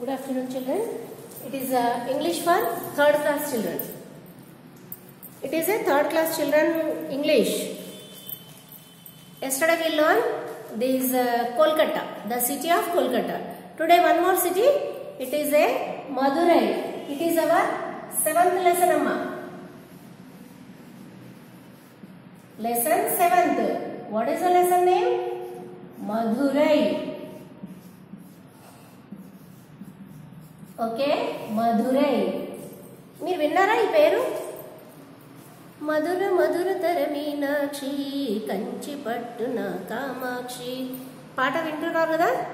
Good afternoon, children. It is uh, English for third class children. It is a third class children English. Yesterday we learned this uh, Kolkata, the city of Kolkata. Today one more city. It is a Madurai. It is our seventh lesson, Amma. Lesson seventh. What is the lesson name? Madurai. Okay Madurai. మీరు విన్నారా ఈ పేరు? మధుర మధుర తర మీనాక్షి కంచి పట్టున కామాక్షి. పాట వింటున్నారు కదా?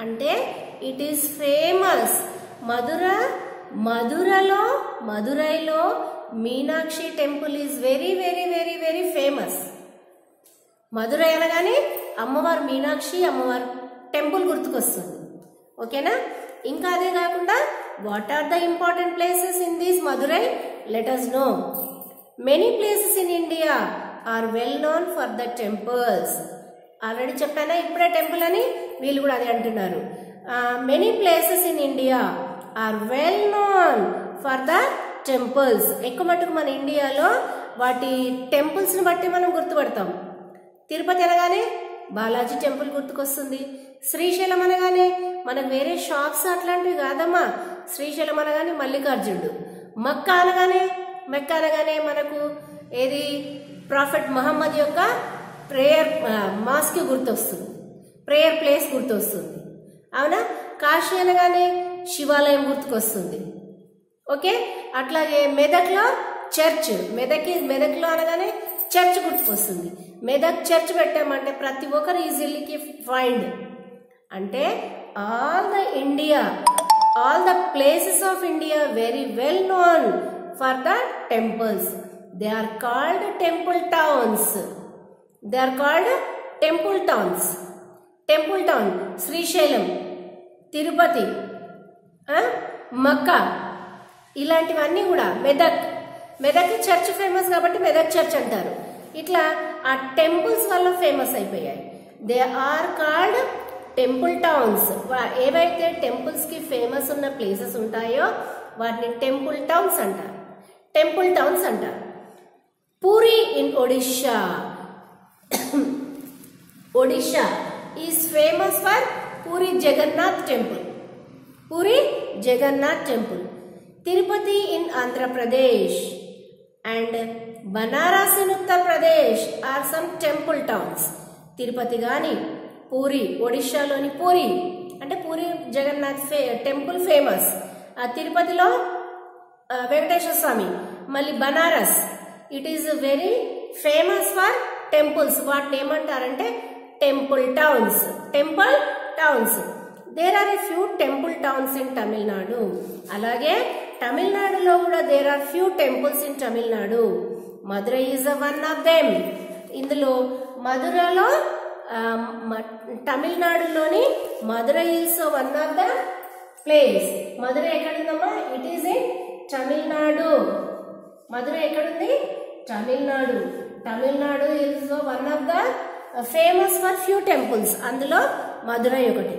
అంటే ఇట్ ఈస్ ఫేమస్ మధుర మధురలో మధురైలో Meenakshi temple is very very very very famous Madurai అనగానే అమ్మవారు మీనాక్షి అమ్మవారు టెంపుల్ గుర్తుకొస్తుంది. ఓకేనా? ఇంకా అదే కాకుండా what are the important places in these Madurai let us know many places in India are well known for the temples already చెప్పానా? ఇప్పుడే టెంపుల్ అని వీళ్ళు కూడా అదే అంటున్నారు. Many places in India are well known for the temples ఎక్కువ మటుకు మన ఇండియాలో వాటి టెంపుల్స్ని బట్టి మనం గుర్తుపడతాం. తిరుపతి అనగానే బాలాజీ టెంపుల్ గుర్తుకొస్తుంది. శ్రీశైలం అనగానే మనకు వేరే షాప్స్ అట్లాంటివి కాదమ్మా. శ్రీశైలం అనగానే మల్లికార్జునుడు. మక్క అనగానే మెక్క అనగానే మనకు ఏది? ప్రాఫెట్ మహమ్మద్ యొక్క ప్రేయర్ మాస్క్ గుర్తొస్తుంది. ప్రేయర్ ప్లేస్ గుర్తొస్తుంది. అవునా? కాశీ అనగానే శివాలయం గుర్తుకొస్తుంది. ఓకే? అట్లాగే మెదక్లో చర్చ్. మెదక్ మెదక్లో అనగానే చర్చ్ గుర్తుకొస్తుంది. మెదక్ చర్చ్ పెట్టామంటే ప్రతి ఒక్కరు ఈజీలీకి ఫైండ్. అంటే all the India all the places of India very well known for the temples they are called temple towns they are called temple towns temple town Srisailam Tirupati Mecca ఇలాంటివన్నీ కూడా Medak. Medak church famous కాబట్టి Medak church అంటారు. ఇట్లా ఆ temples వల్ల famous అయిపోయాయి. They are called temple towns. ఏవైతే టెంపుల్స్కి ఫేమస్ ఉన్న ప్లేసెస్ ఉంటాయో వాటిని టెంపుల్ టౌన్స్ అంటారు. టెంపుల్ టౌన్స్ అంటారు. Puri in Odisha. Odisha is famous for Puri Jagannath temple. Puri Jagannath temple. Tirupati in Andhra Pradesh. And Banaras in Uttar Pradesh are some temple towns. Tirupati కానీ పూరి ఒడిషాలోని పూరి. అంటే పూరి జగన్నాథ్ ఫే టెంపుల్ ఫేమస్. ఆ తిరుపతిలో వెంకటేశ్వర స్వామి మళ్ళీ Banaras. It is very famous for temples వాటిని ఏమంటారంటే temple towns temple towns there are a few temple towns in Tamil Nadu అలాగే తమిళనాడులో కూడా there are few temples in Tamil Nadu Madurai is one of them ఇందులో మధురలో తమిళనాడులోని Madurai is one of the place. Madurai ఎక్కడుందమ్మా? It is in Tamil Nadu. Madurai ఎక్కడుంది? Tamil Nadu. Tamil Nadu is one of the famous for few temples. అందులో మధురై ఒకటి.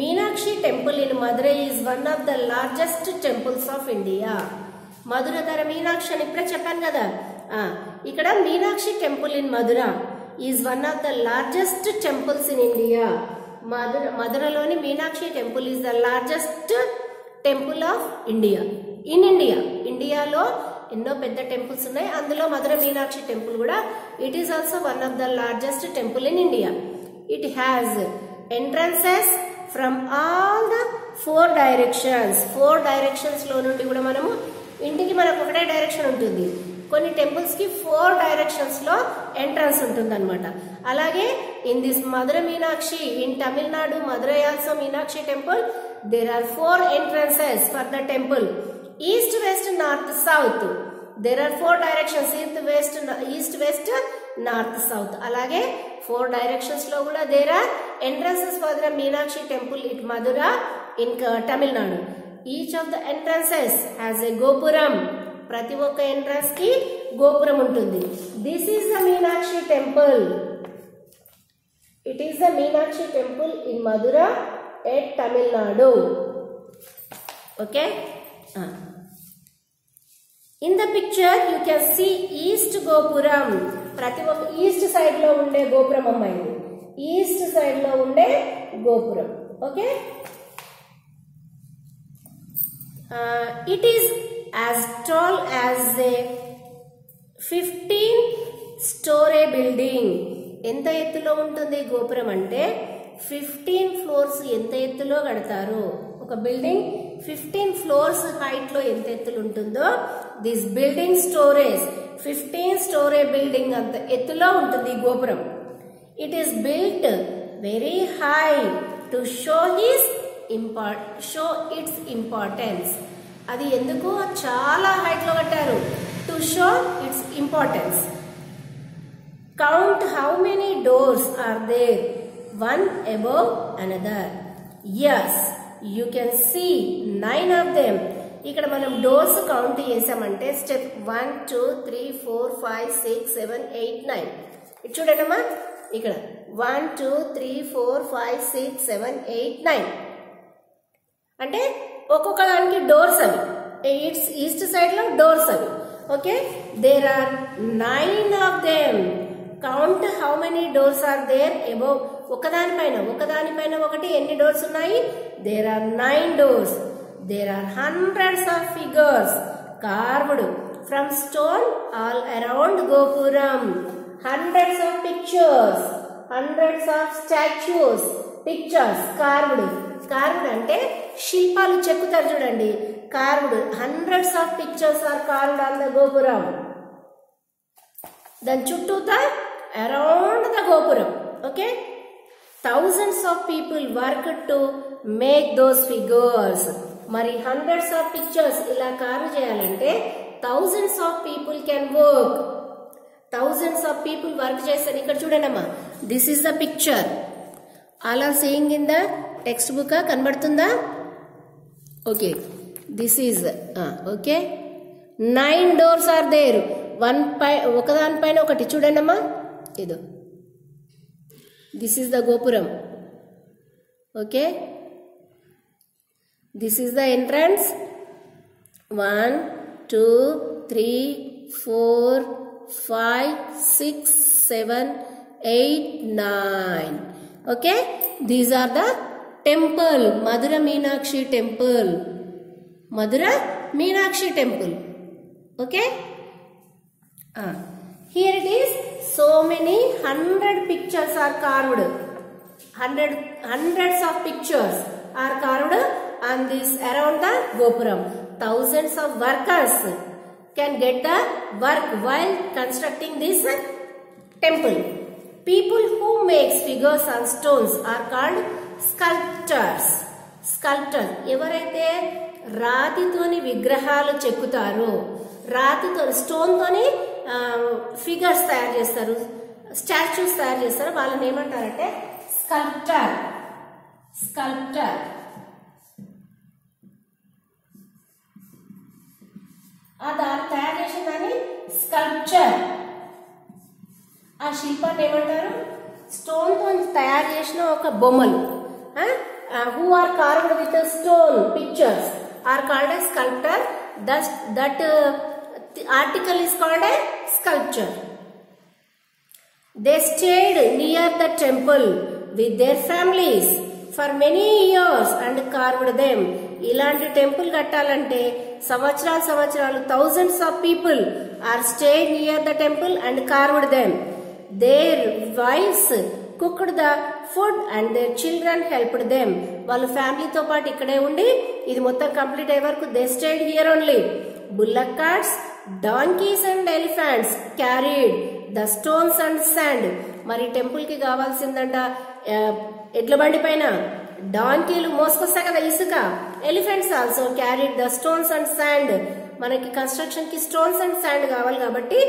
Meenakshi temple in Madurai is one of the largest temples of India. Madura ధర మీనాక్షి అని ఇప్పుడే చెప్పాను కదా. ఇక్కడ Meenakshi temple in Madura. Is one of the largest temples in India. Madura మధురలోని Meenakshi temple is the largest temple of India. In India. ఇండియాలో ఎన్నో పెద్ద temples ఉన్నాయి. అందులో మధుర మీనాక్షి టెంపుల్ కూడా. It is also one of the largest temple in India it has entrances from all the four directions four డైరెక్షన్స్లో నుండి కూడా మనము ఇంటికి మనకు ఒకటే డైరెక్షన్ ఉంటుంది. కొన్ని టెంపుల్స్కి ఫోర్ డైరెక్షన్స్లో ఎంట్రన్స్ ఉంటుంది అనమాట అలాగే in this Madura Meenakshi in Tamil Nadu Madurai also Meenakshi temple there are four entrances for the temple east west north south there are four directions east west east west north south అలాగే ఫోర్ డైరెక్షన్స్లో కూడా there are entrances for the Meenakshi temple it Madura in Tamil Nadu each of the entrances has a gopuram ప్రతి ఒక్క ఎంట్రన్స్కి గోపురం ఉంటుంది. This is the Meenakshi temple it is the Meenakshi temple in Madura at Tamil Nadu okay in the picture you can see east gopuram ప్రతి ఒక్క east సైడ్లో ఉండే గోపురం అమ్మాయి ఈస్ట్ సైడ్లో ఉండే gopuram. Okay it is as tall as a fifteen storey building ఎంత ఎత్తులో ఉంటుంది గోపురం అంటే ఫిఫ్టీన్ ఫ్లోర్స్ ఎంత ఎత్తులో కడతారు? ఒక బిల్డింగ్ ఫిఫ్టీన్ ఫ్లోర్స్ హైట్లో ఎంత ఎత్తులు ఉంటుందో this building storage fifteen storey building అంత ఎత్తులో ఉంటుంది ఈ gopuram. It is built very high to show his impor show its importance అది ఎందుకు చాలా హైట్లో కట్టారు. To show its importance count how many doors are there one above another as you can see nine of them ఇక్కడ మనం doors count చేసామంటే step one two three four five six seven eight nine ఇటు చూడండమ్మా. ఇక్కడ one two three four five six seven eight nine అంటే ఒక్కొక్క దానికి doors అవి. ఇట్స్ ఈస్ట్ సైడ్లో డోర్స్ అవి. Okay? There are nine of them count how many doors are there above ఒకదానిపైన ఒకదానిపైన ఒకటి ఎన్ని డోర్స్ ఉన్నాయి? There are nine doors there are hundreds of figures carved. From stone all around gopuram hundreds of pictures hundreds of statues pictures carved. Carved అంటే శిల్పాలు చెక్కుతారు చూడండి. Carved hundreds of pictures are carved on the gopuram. దాని చుట్టూతా around the gopuram okay thousands of people work to make those figures మరి hundreds of pictures ఇలా car చేయాలంటే thousands of people can work thousands of people work చేస్తారు. ఇక్కడ చూడండమ్మా this is the picture అలా saying in the text book కనబడుతుందా? Okay this is okay nine doors are there one పై ఒకదానిపైన ఒకటి చూడండమ్మా. ఇదో. This is the gopuram. Okay this is the entrance one two three four five six seven eight nine okay these are the temple madura meenakshi temple. Madura meenakshi temple. Okay? Ah. Here it is. So many 100 pictures are carved. 100 hundreds of pictures are carved on this around the gopuram. Thousands of workers can get the work while constructing this temple. People who makes figures on stones are called sculptors. Sculptor ఎవరైతే రాతితోని విగ్రహాలు చెక్కుతారో రాతితో స్టోన్తోని figures తయారు చేస్తారు statues తయారు చేస్తారు వాళ్ళని ఏమంటారంటే స్కల్ప్టర్. స్కల్ప్టర్. ఆ దాన్ని తయారు చేసిన దాన్ని స్కల్ప్చర్ ఆ శిల్పాన్ని ఏమంటారు? స్టోన్తో తయారు చేసిన ఒక బొమ్మలు. Uh, who are who with stone pictures are called are sculptor. A that uh, article is called a sculpture. They stayed near the temple with their families for many years and carved them. ఇలాంటి temple కట్టాలంటే సంవత్సరాలు సంవత్సరాలు thousands of people are stay near the temple and carved them their wives cooked the food and their children helped them వాళ్ళ ఫ్యామిలీతో పాటు ఇక్కడే ఉండి ఇది మొత్తం కంప్లీట్ అయ్యే వరకు they stayed here only. Bullock carts donkeys and elephants carried the stones and sand. మరి టెంపుల్కి కావాల్సిందంట ఎడ్ల బండి పైన. డాంకీలు మోసుకొస్తా కదా ఇసుక. Elephants also carried the stones and sand మనకి కన్స్ట్రక్షన్కి స్టోన్స్ అండ్ శాండ్ కావాలి కాబట్టి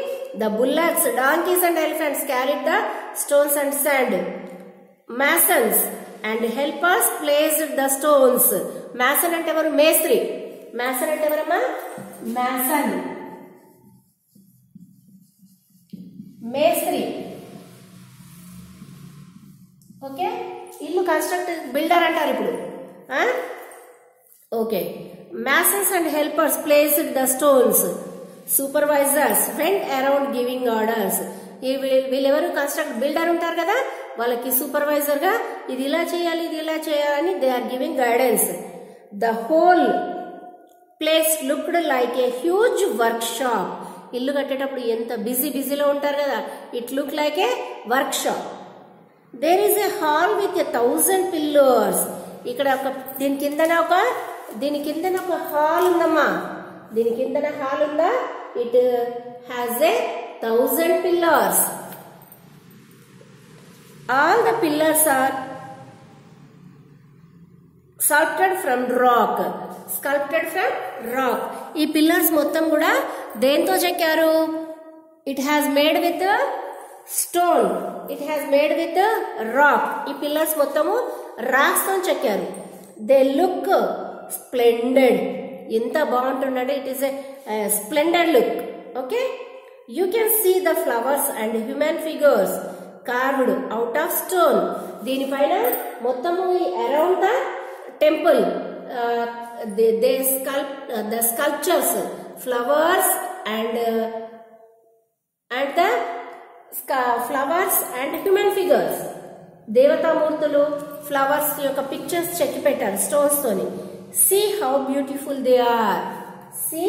the bullocks donkeys and elephants carried the stones and sand masons and helpers placed the stones mason అంటే ఎవరు? మేస్త్రి. మ్యాసన్ అంటే ఎవరమ్మా? మ్యాసన్ మేస్త్రి. ఓకే ఇల్లు కన్స్ట్రక్ట్ బిల్డర్ అంటారు ఇప్పుడు. Okay masons and helpers placed the stones supervisors friend around giving orders వీళ్ళెవరు? కన్స్ట్రక్ట్ బిల్డర్ ఉంటారు కదా? వాళ్ళకి సూపర్వైజర్గా ఇది ఇలా చేయాలి ఇది ఇలా చేయాలని they are giving guidance the whole place looked like a huge workshop ఇల్లు కట్టేటప్పుడు ఎంత బిజీ బిజీలో ఉంటారు కదా it look like a workshop there is a hall with a thousand pillars ఇక్కడ ఒక దీని కిందన ఒక దీని కిందన ఒక హాల్ ఉందమ్మా. దీని కిందన హాల్ ఉందా? It has a thousand pillars all the pillars are sculpted from rock sculpted from rock ఈ పిల్లర్స్ మొత్తం కూడా దేంతో చెక్కారు? It has made with stone it has made with rock ఈ పిల్లర్స్ మొత్తము రాక్స్తో చెక్కారు. దే లుక్ స్ప్లెండెడ్ ఎంత బాగుంటుందంటే it is a splendid look okay you can see the flowers and human figures carved out of stone దీనిపైన మొత్తము around the temple they sculpt the sculptures flowers and and the flowers and human figures దేవతామూర్తులు flowers యొక్క pictures చెక్కి పెట్టారు stones తోని. See how beautiful they are see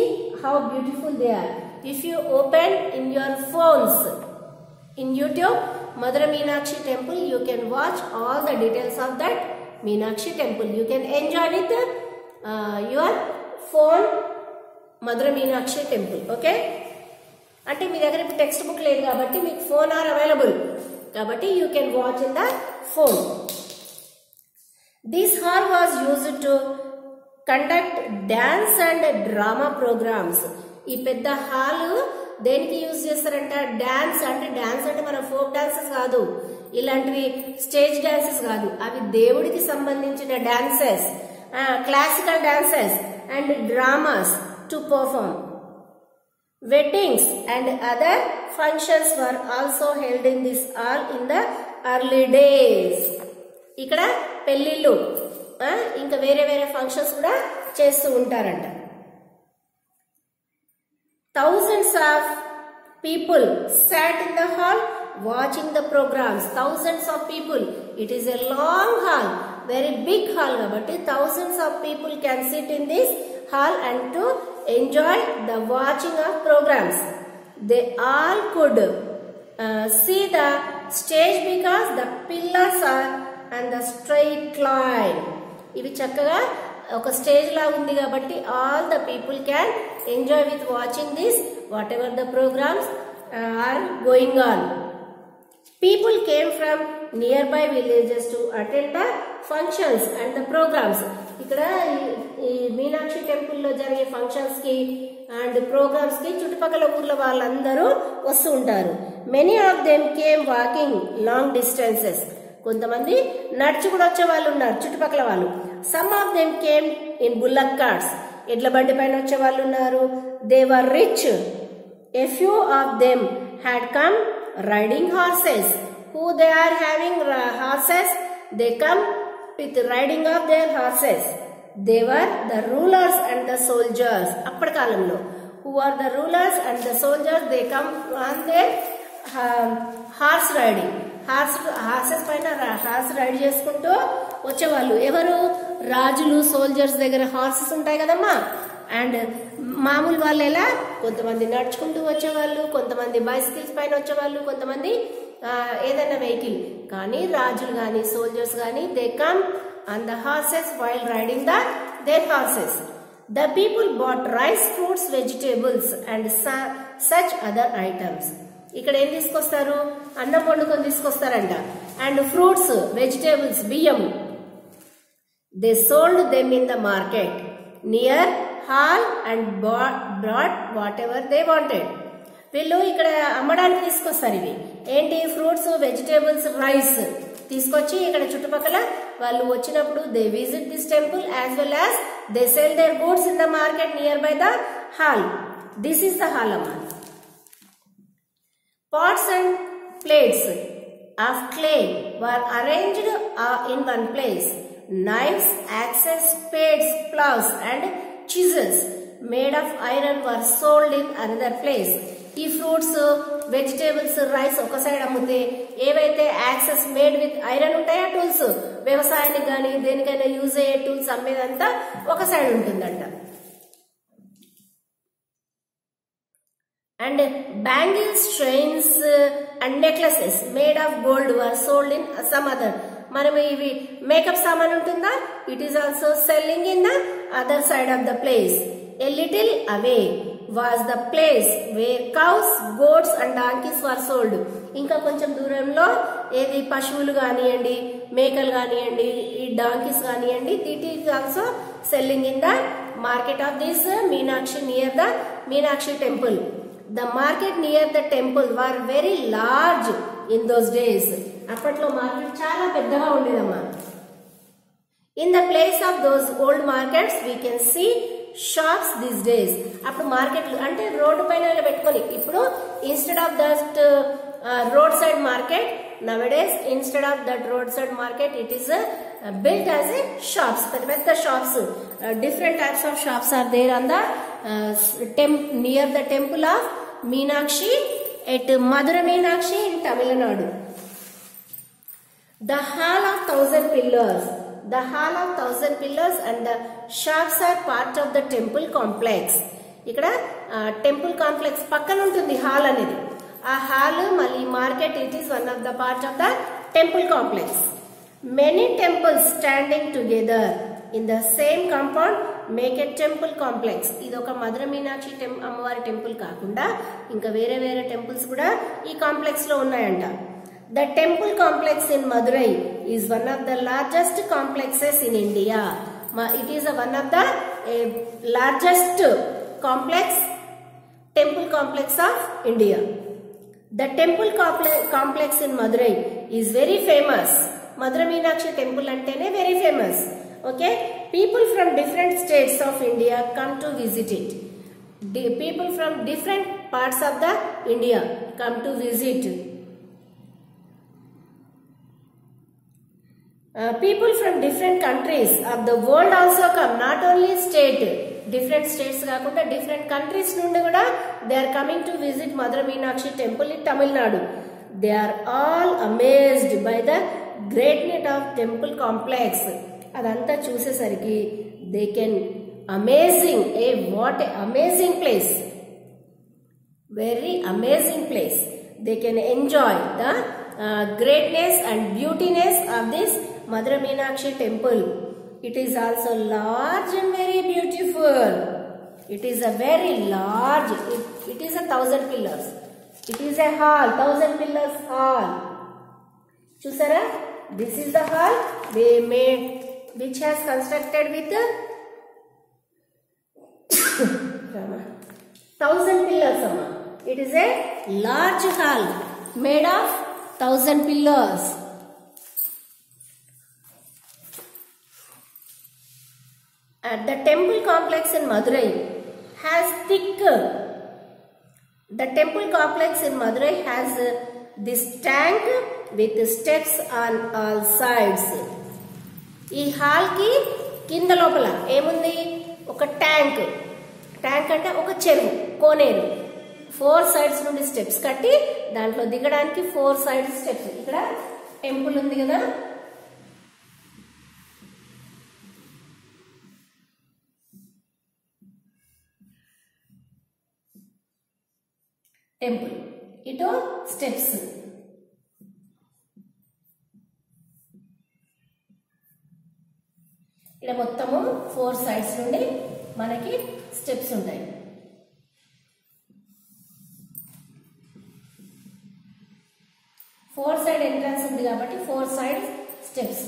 how beautiful they are if you open in your phones in YouTube Madura Meenakshi temple, you can watch all the details of that Meenakshi temple. You can enjoy with uh, your phone Madura Meenakshi temple. Okay? అంటే మీ దగ్గర ఇప్పుడు text book లేదు కాబట్టి మీకు phone are available కాబట్టి you can watch in the phone this hall was use to conduct dance and drama programmes ఈ పెద్ద హాల్ దేనికి యూజ్ చేస్తారంట? డాన్స్ అంటే డాన్స్ అంటే మన ఫోక్ డాన్సెస్ కాదు. ఇలాంటివి స్టేజ్ డాన్సెస్ కాదు. అవి దేవుడికి సంబంధించిన dances. Classical dances and dramas to perform. Weddings and other functions were also held in this all in the early days. ఇక్కడ పెళ్ళిళ్ళు ఇంకా వేరే వేరే ఫంక్షన్స్ కూడా చేస్తూ ఉంటారంట. Thousands of people sat in the hall watching the programs thousands of people it is a long hall very big hall కాబట్టి thousands of people can sit in this hall and to enjoy the watching of programs they all could uh, see the stage because the pillars are and the straight line ఇవి చక్కగా ఒక stage లా ఉంది కాబట్టి all the people can enjoy with watching this whatever the programmes are going on people came from nearby villages to attend the functions and the programmes ఇక్కడ ఈ- మీనాక్షి టెంపుల్లో జరిగే ఫంక్షన్స్కి అండ్ ప్రోగ్రామ్స్కి చుట్టుపక్కల ఊర్ల వాళ్ళందరూ వస్తూ ఉంటారు. Many of them came walking long distances కొంతమంది నడిచి కూడా వచ్చే వాళ్ళు ఉన్నారు చుట్టుపక్కల వాళ్ళు. Some of them came in bullock carts ఎడ్ల బండి పైన వచ్చే వాళ్ళు ఉన్నారు. The very rich few of them had come riding horses who they are having horses they come with riding of their horses they were the rulers and the soldiers అప్పటి కాలంలో. Who are the rulers and the soldiers they come on they horse riding horse horses పైన horse ride చేసుకుంటూ వచ్చేవాళ్ళు. ఎవరు? రాజులు soldiers దగ్గర horses ఉంటాయి కదమ్మా. అండ్ మామూలు వాళ్ళు ఎలా? కొంతమంది నడుచుకుంటూ వచ్చేవాళ్ళు కొంతమంది బైసికల్స్ పైన వచ్చేవాళ్ళు కొంతమంది ఏదైనా వెహికల్ కానీ రాజులు కానీ సోల్జర్స్ కానీ they come on the horses while riding the their horses the people bought rice fruits vegetables and such other items ఇక్కడ ఏం తీసుకొస్తారు? అన్నం వండుకొని తీసుకొస్తారంట. అండ్ ఫ్రూట్స్ వెజిటేబుల్స్ బియ్యం. They sold them in the market near hall and brought whatever they wanted వీళ్ళు ఇక్కడ అమ్మడానికి తీసుకొస్తారు ఇవి. ఏంటి? ఫ్రూట్స్ వెజిటేబుల్స్ రైస్ తీసుకొచ్చి ఇక్కడ చుట్టుపక్కల వాళ్ళు వచ్చినప్పుడు they visit this temple as well as they sell their goods in the market nearby the hall this is the hall అమ్మా. Pots and plates of clay were arranged uh, in one place. knives, axes, spades, plows, and chisels made of iron were sold in another place. ఈ fruits vegetables rice ఒక side అమ్ముతే ఏవైతే axes made with iron ఉంటాయో tools వ్యవసాయానికి కానీ దేనికైనా use అయ్యే tools అమ్మేదంతా ఒక సైడ్ ఉంటుందంట and bangles chains and necklaces made of gold were sold in some other మనం ఇవి మేకప్ సామాన్ ఉంటుందా? It is also selling in the other side of the place a little away was the place where cows goats and donkeys were sold ఇంకా కొంచెం దూరంలో ఏది పశువులు కానివ్వండి మేకలు కానివ్వండి ఈ డాంకీస్ కానివ్వండి it is also selling in the market of this Meenakshi near the Meenakshi temple the market near the temple were very large in those days అప్పట్లో మార్కెట్ చాలా పెద్దగా ఉండేదమ్మా. In the place of those old markets we can see shops these days అప్పుడు మార్కెట్లు అంటే road పైన పెట్టుకొని ఇప్పుడు instead of that road side market nowadays instead of that road side market it is built as a shops పెద్ద పెద్ద shops different types of shops are there on the near the temple of Meenakshi at Madura Meenakshi in Tamil Nadu The hall of thousand pillars. The hall of thousand pillars and the shops are part of the temple complex. ఇక్కడ temple complex పక్కన ఉంటుంది hall అనేది ఆ hall మళ్ళీ market it is one of the part of the temple complex many temples standing together in the same compound make it temple complex. ఇది ఒక మధుర మీనాక్షి టెం అమ్మవారి temple కాకుండా ఇంకా వేరే వేరే టెంపుల్స్ కూడా ఈ కాంప్లెక్స్లో ఉన్నాయంట. The temple complex in Madurai is one of the largest complexes in India. It is one of the largest complex temple complex of India. The temple complex in Madurai is very famous. Madura Meenakshi temple అంటేనే very famous. Okay? Antene very famous. Okay, people from different states of India come to visit it. Di- people from different parts of the India come to visit. Uh, people from different countries of the world also come not only state different states కాకుండా different countries నుండి కూడా they are coming to visit Madura Meenakshi temple in Tamil Nadu they are all amazed by the greatness of temple complex అదంతా చూసేసరికి they can amazing a what a amazing place very amazing place they can enjoy the uh, greatness and beautiness of this Madhura Meenakshi temple. It is also large and very beautiful. It is a very large, it, it is a thousand pillars. It is a hall, thousand pillars hall. Chusara, this is the hall they made, which has constructed with thousand pillars. It is a large hall made of thousand pillars. At the temple complex in Madurai has thick. The temple complex in Madurai has this tank with steps on all sides. ఈ హాల్కి కింద లోపల ఏముంది? ఒక tank. Tank అంటే ఒక చెరువు కోనేరు. ఫోర్ సైడ్స్ నుండి స్టెప్స్ కట్టి దాంట్లో దిగడానికి ఫోర్ సైడ్స్ స్టెప్స్ ఇక్కడ టెంపుల్ ఉంది కదా? టెంపుల్. ఇటు స్టెప్స్ ఇక్కడ మొత్తము ఫోర్ సైడ్స్ నుండి మనకి స్టెప్స్ ఉంటాయి. ఫోర్ సైడ్ ఎంట్రన్స్ ఉంది కాబట్టి four side steps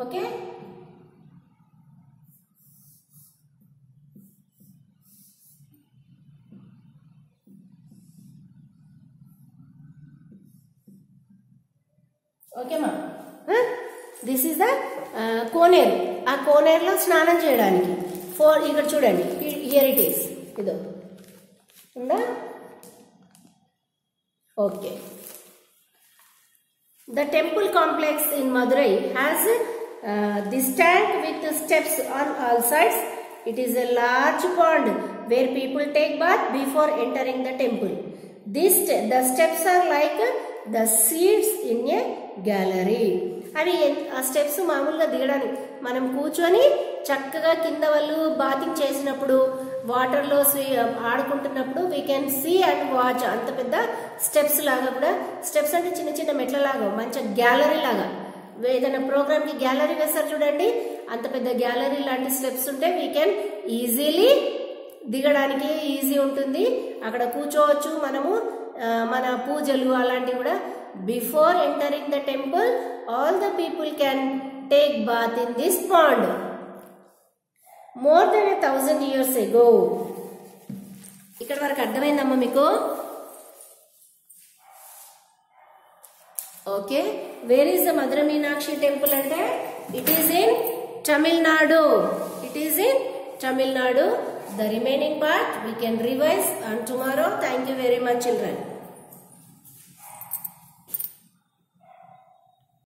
okay ఓకేమా this is the కోనేరు ఆ కోనేరులో స్నానం చేయడానికి ఫోర్ ఇక్కడ చూడండి హియర్ ఇట్ ఈస్ ఇదో ఉందా okay The temple complex in Madurai has uh, this tank with steps on all sides. It is a large pond where people take bath before entering the temple. These st- the steps are like the seats in a gallery అని ఆ steps మామూలుగా దిగడానికి. మనం కూర్చొని చక్కగా కింద వాళ్ళు bathing చేసినప్పుడు వాటర్లో ఆడుకుంటున్నప్పుడు we can see and watch అంత పెద్ద స్టెప్స్ లాగా కూడా స్టెప్స్ అంటే చిన్న చిన్న మెట్ల లాగా మంచి గ్యాలరీ లాగా. ఏదైనా ప్రోగ్రామ్కి గ్యాలరీ వేస్తారు చూడండి. అంత పెద్ద గ్యాలరీ లాంటి స్టెప్స్ ఉంటే వీ కెన్ ఈజీలీ దిగడానికి ఈజీ ఉంటుంది. అక్కడ కూర్చోవచ్చు మనము మన పూజలు అలాంటివి కూడా before entering the temple all the people can take bath in this pond more than a thousand years ago ఇక్కడ వరకు అర్థమైందమ్మా మీకు? Okay where is the Madura Meenakshi temple అంటే? It is in Tamil Nadu it is in Tamil Nadu the remaining part we can revise and tomorrow thank you very much children